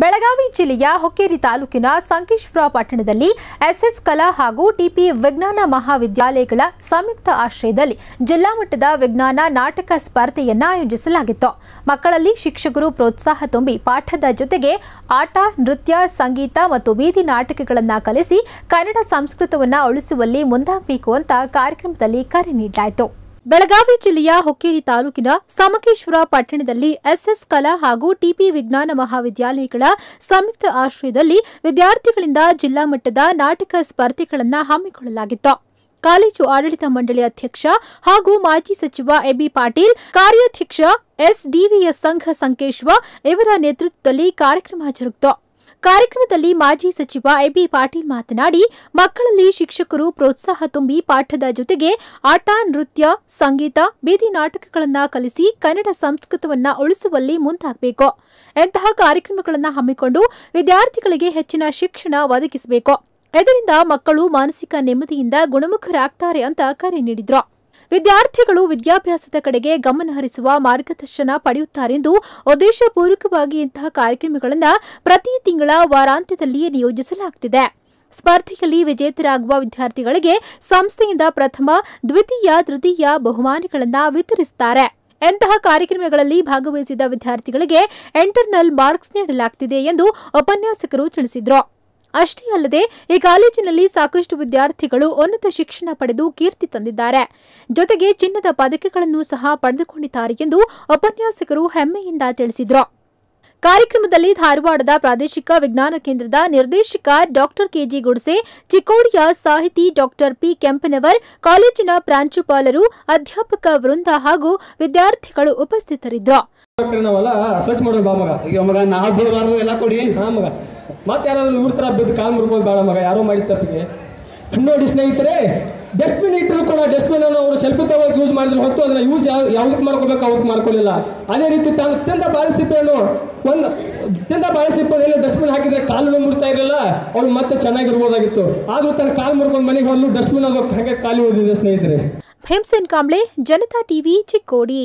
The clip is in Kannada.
ಬೆಳಗಾವಿ ಜಿಲ್ಲೆಯ ಹೊಕ್ಕೇರಿ ತಾಲೂಕಿನ ಸಂಕೇಶ್ವರ ಪಟ್ಟಣದಲ್ಲಿ ಎಸ್ಎಸ್ ಕಲಾ ಹಾಗೂ ಟಿಪಿ ವಿಜ್ಞಾನ ಮಹಾವಿದ್ಯಾಲಯಗಳ ಸಂಯುಕ್ತ ಆಶ್ರಯದಲ್ಲಿ ಜಿಲ್ಲಾ ಮಟ್ಟದ ವಿಜ್ಞಾನ ನಾಟಕ ಸ್ಪರ್ಧೆಯನ್ನು ಆಯೋಜಿಸಲಾಗಿತ್ತು. ಮಕ್ಕಳಲ್ಲಿ ಶಿಕ್ಷಕರು ಪ್ರೋತ್ಸಾಹ ತುಂಬಿ ಪಾಠದ ಜೊತೆಗೆ ಆಟ, ನೃತ್ಯ, ಸಂಗೀತ ಮತ್ತು ಬೀದಿ ನಾಟಕಗಳನ್ನು ಕಲಿಸಿ ಕನ್ನಡ ಸಂಸ್ಕೃತವನ್ನು ಉಳಿಸುವಲ್ಲಿ ಮುಂದಾಗಬೇಕು ಅಂತ ಕಾರ್ಯಕ್ರಮದಲ್ಲಿ ಕರೆ ನೀಡಲಾಯಿತು. ಬೆಳಗಾವಿ ಜಿಲ್ಲೆಯ ಹೊಕ್ಕೇರಿ ತಾಲೂಕಿನ ಸಮಕೇಶ್ವರ ಪಟ್ಟಣದಲ್ಲಿ ಎಸ್ಎಸ್ ಕಲಾ ಹಾಗೂ ಟಿಪಿ ವಿಜ್ಞಾನ ಮಹಾವಿದ್ಯಾಲಯಗಳ ಸಂಯುಕ್ತ ಆಶ್ರಯದಲ್ಲಿ ವಿದ್ಯಾರ್ಥಿಗಳಿಂದ ಜಿಲ್ಲಾ ಮಟ್ಟದ ನಾಟಕ ಸ್ಪರ್ಧೆಗಳನ್ನು ಹಮ್ಮಿಕೊಳ್ಳಲಾಗಿತ್ತು. ಕಾಲೇಜು ಆಡಳಿತ ಮಂಡಳಿ ಅಧ್ಯಕ್ಷ ಹಾಗೂ ಮಾಜಿ ಸಚಿವ ಎಬಿ ಪಾಟೀಲ್, ಕಾರ್ಯಾಧ್ಯಕ್ಷ ಎಸ್ಡಿವಿಎಸ್ ಸಂಘ ಸಂಕೇಶ್ವ ಇವರ ನೇತೃತ್ವದಲ್ಲಿ ಕಾರ್ಯಕ್ರಮ ಜರುಗಿತು. ಕಾರ್ಯಕ್ರಮದಲ್ಲಿ ಮಾಜಿ ಸಚಿವ ಎಬಿ ಪಾಟೀಲ್ ಮಾತನಾಡಿ, ಮಕ್ಕಳಲ್ಲಿ ಶಿಕ್ಷಕರು ಪ್ರೋತ್ಸಾಹ ತುಂಬಿ ಪಾಠದ ಜೊತೆಗೆ ಆಟ, ನೃತ್ಯ, ಸಂಗೀತ, ಬೀದಿ ನಾಟಕಗಳನ್ನು ಕಲಿಸಿ ಕನ್ನಡ ಸಂಸ್ಕೃತವನ್ನು ಉಳಿಸುವಲ್ಲಿ ಮುಂದಾಗಬೇಕು. ಎಂತಹ ಕಾರ್ಯಕ್ರಮಗಳನ್ನು ಹಮ್ಮಿಕೊಂಡು ವಿದ್ಯಾರ್ಥಿಗಳಿಗೆ ಹೆಚ್ಚಿನ ಶಿಕ್ಷಣ ಒದಗಿಸಬೇಕು. ಇದರಿಂದ ಮಕ್ಕಳು ಮಾನಸಿಕ ನೆಮ್ಮದಿಯಿಂದ ಗುಣಮುಖರಾಗ್ತಾರೆ ಅಂತ ಕರೆ ನೀಡಿದ್ರು. ವಿದ್ಯಾರ್ಥಿಗಳು ವಿದ್ಯಾಭ್ಯಾಸದ ಕಡೆಗೆ ಗಮನ ಹರಿಸುವ ಮಾರ್ಗದರ್ಶನ ಪಡೆಯುತ್ತಾರೆಂದು ಉದ್ದೇಶಪೂರ್ವಕವಾಗಿ ಇಂತಹ ಕಾರ್ಯಕ್ರಮಗಳನ್ನು ಪ್ರತಿ ತಿಂಗಳ ವಾರಾಂತ್ಯದಲ್ಲಿ ನಿಯೋಜಿಸಲಾಗುತ್ತಿದೆ ಸ್ಪರ್ಧೆಯಲ್ಲಿ ವಿಜೇತರಾಗುವ ವಿದ್ಯಾರ್ಥಿಗಳಿಗೆ ಸಂಸ್ಥೆಯಿಂದ ಪ್ರಥಮ, ದ್ವಿತೀಯ, ತೃತೀಯ ಬಹುಮಾನಗಳನ್ನು ವಿತರಿಸುತ್ತಾರೆ ಇಂತಹ ಕಾರ್ಯಕ್ರಮಗಳಲ್ಲಿ ಭಾಗವಹಿಸಿದ ವಿದ್ಯಾರ್ಥಿಗಳಿಗೆ ಇಂಟರ್ನಲ್ ಮಾರ್ಕ್ಸ್ ನೀಡಲಾಗುತ್ತಿದೆ ಎಂದು ಉಪನ್ಯಾಸಕರು ತಿಳಿಸಿದರು. ಅಷ್ಟೇ ಅಲ್ಲದೆ ಈ ಕಾಲೇಜಿನಲ್ಲಿ ಸಾಕಷ್ಟು ವಿದ್ಯಾರ್ಥಿಗಳು ಉನ್ನತ ಶಿಕ್ಷಣ ಪಡೆದು ಕೀರ್ತಿ ತಂದಿದ್ದಾರೆ. ಜೊತೆಗೆ ಚಿನ್ನದ ಪದಕಗಳನ್ನು ಸಹ ಪಡೆದುಕೊಂಡಿದ್ದಾರೆ ಎಂದು ಉಪನ್ಯಾಸಕರು ಹೆಮ್ಮೆಯಿಂದ ತಿಳಿಸಿದರು. ಕಾರ್ಯಕ್ರಮದಲ್ಲಿ ಧಾರವಾಡದ ಪ್ರಾದೇಶಿಕ ವಿಜ್ಞಾನ ಕೇಂದ್ರದ ನಿರ್ದೇಶಕ ಡಾಕ್ಟರ್ ಕೆಜಿ ಗುಡ್ಸೆ, ಚಿಕ್ಕೋಡಿಯ ಸಾಹಿತಿ ಡಾಕ್ಟರ್ ಪಿ ಕೆಂಪನವರ್, ಕಾಲೇಜಿನ ಪ್ರಾಂಶುಪಾಲರು, ಅಧ್ಯಾಪಕ ವೃಂದ ಹಾಗೂ ವಿದ್ಯಾರ್ಥಿಗಳು ಉಪಸ್ಥಿತರಿದ್ದರು. ನಾವಲ್ಲ ಸ್ವಚ್ಛ ಮಾಡೋದು ಬಾ ಮಗ. ಅಯ್ಯೋ ಮಗ ನಾವು ಬೀಳಬಾರ್ದು ಎಲ್ಲ ಕೊಡಿ. ಹಾ ಮಗ. ಮತ್ತೆ ಯಾರಾದ್ರೂ ಇವ್ರ ತರ ಬಿದ್ದು ಕಾಲ್ ಮುರ್ಬೋದು ಬೇಡ ಮಗ ಯಾರೋ ಮಾಡಿದ ತಪ್ಪಿಗೆ. ನೋಡಿ ಸ್ನೇಹಿತರೆ ಡಸ್ಟ್ಬಿನ್ ಇಟ್ಟರು ಕೂಡ ಡಸ್ಟ್ಬಿನ್ ಅನ್ನು ಅವರು ಸೆಲ್ಫಿ ತಗೋಕೆ ಯೂಸ್ ಮಾಡಿದ್ರು ಹೊತ್ತು ಅದನ್ನ ಯೂಸ್ ಯಾವ ಯಾವ್ದಕ್ಕೆ ಮಾಡ್ಕೋಬೇಕು ಅವ್ರಿಗೆ ಮಾಡ್ಕೊಳ್ಳಿಲ್ಲ ಅದೇ ರೀತಿ ತಾನು ತಿಂದ ಬಾಳೆಸಿಪ್ಪೆಯನ್ನು ಒಂದು ತಿಂದ ಬಾಳೆಸಿಪ್ಪೆಯಲ್ಲಿ ಡಸ್ಟ್ಬಿನ್ ಹಾಕಿದ್ರೆ ಕಾಲು ಮುಡ್ತಾ ಇರಲಿಲ್ಲ ಅವ್ರು ಮತ್ತೆ ಚೆನ್ನಾಗಿರ್ಬೋದಾಗಿತ್ತು. ಆದ್ರೂ ತನ್ನ ಕಾಲು ಮುರ್ಕೊಂಡು ಮನೆಗೆ ಹೋದ್ಲು ಡಸ್ಟ್ಬಿನ್ ಅದು ಹಾಗೆ ಖಾಲಿ ಹೋದಿದೆ ಸ್ನೇಹಿತರೆ. ಭೀಮ್ಸೇನ್ ಕಾಂಬ್ಳೆ ಜನತಾ ಟಿವಿ ಚಿಕ್ಕೋಡಿ.